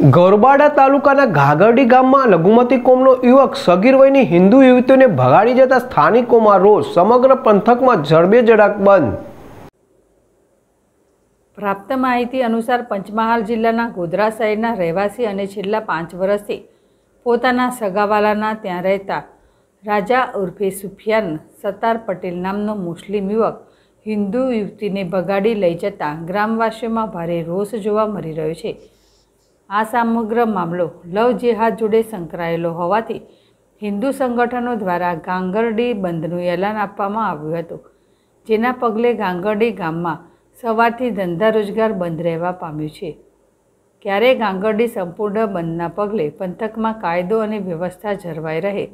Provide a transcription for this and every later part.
ગોરબાડા તાલુકાના ઘાગરડી ગામમાં લઘુમતી કોમનો યુવક સગીર વયની હિન્દુ યુવતીઓને ભગાડી જતા સ્થાનિકોમાં રોષ સમગ્ર પંથકમાં જડબેજડાક બંધ. પ્રાપ્ત માહિતી અનુસાર પંચમહાલ જિલ્લાના ગોધરા શહેરના રહેવાસી અને છેલ્લા પાંચ વર્ષથી પોતાના સગાવાલાના ત્યાં રહેતા રાજા ઉર્ફે સુફિયાન સત્તાર પટેલ નામનો મુસ્લિમ યુવક હિન્દુ યુવતીને ભગાડી લઈ જતા ગ્રામવાસીઓમાં ભારે રોષ જોવા મળી રહ્યો છે. આ સમગ્ર મામલો લવ જેહાદ જોડે સંકળાયેલો હોવાથી હિન્દુ સંગઠનો દ્વારા ગાંગરડી બંધનું એલાન આપવામાં આવ્યું હતું, જેના પગલે ગાંગરડી ગામમાં સવારથી ધંધા રોજગાર બંધ રહેવા પામ્યું છે. ક્યારે ગાંગરડી સંપૂર્ણ બંધના પગલે પંથકમાં કાયદો અને વ્યવસ્થા જળવાઈ રહે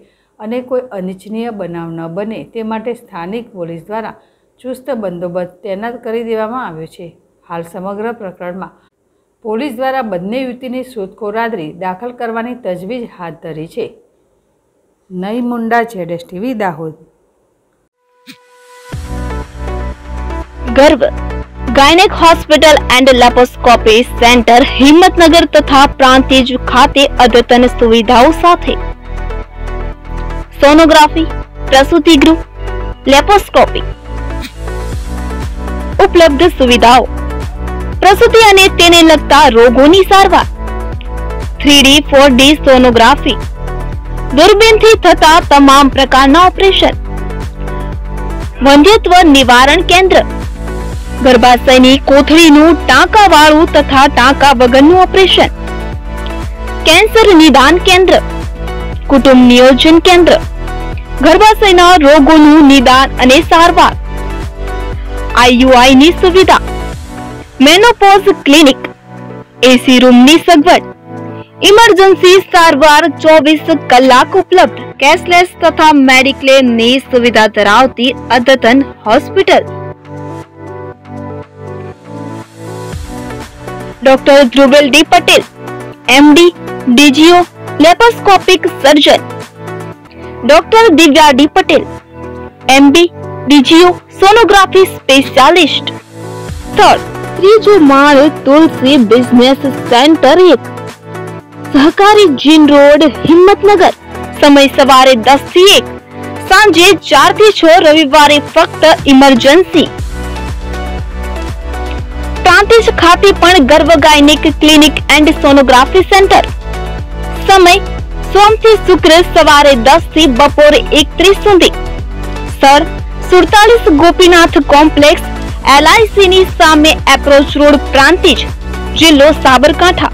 અને કોઈ અનિચ્છનીય બનાવ ન બને તે માટે સ્થાનિક પોલીસ દ્વારા ચુસ્ત બંદોબસ્ત તૈનાત કરી દેવામાં આવ્યો છે. હાલ સમગ્ર પ્રકરણમાં પોલીસ દ્વારા બંને યુવતીની શોધખોળ દાખલ કરવાની તજવીજ હાથ ધરી છે. નઈ Munda જેડેશ TV Dahod. Garv gynaec hospital and laparoscopy centre Himmatnagar તથા પ્રાંતિજ ખાતે અદ્યતન સુવિધાઓ સાથે. સોનોગ્રાફી, પ્રસૂતિ ગૃહ, લેપોસ્કોપી. ઉપલબ્ધ સુવિધાઓ. પ્રસૂતિ અને તેને લગતા રોગોની સારવાર. Three D four D sonography. દૂરબીનથી થતા તમામ પ્રકારના ઓપરેશન. વંધ્યત્વ નિવારણ કેન્દ્ર. ગર્ભાશયની કોથળીનું ટાંકાવાળું તથા ટાંકા વગરનું ઓપરેશન. કેન્સર નિદાન કેન્દ્ર. કુટુંબ નિયોજન કેન્દ્ર. ગર્ભાશયના રોગોનું નિદાન અને સારવાર. આઈયુઆઈની સુવિધા. મેનોપોઝ ક્લિનિક એસી રૂમની સગવડ ઇમરજન્સી સારવાર ચોવીસ કલાક ઉપલબ્ધ કેશલેસ તથા મેડિક્લેમની સુવિધા ધરાવતી અદ્યતન hospital doctor Dhruvel D Patel MD DGO laparoscopic surgeon doctor Divya D Patel MD DGO sonography specialist સ્થળ ત્રીજો માળ તુલસી બિઝનેસ સેન્ટર એક. સહકારી જીન રોડ, હિંમતનગર. સમય સવારે દસથી એક. સાંજે ચારથી છ, રવિવારે ફક્ત ઇમરજન્સી પ્રાંતિજ ખાતે પણ Garv gynaec clinic and sonography centre સમય સોમથી શુક્ર સવારે દસથી બપોરે એકત્રીસ સુધી. સર સુડતાલીસ ગોપીનાથ કોમ્પ્લેક્સ એલઆઈસી ની સામે એપ્રોચ રોડ પ્રાંતિજ જિલ્લો સાબરકાંઠા.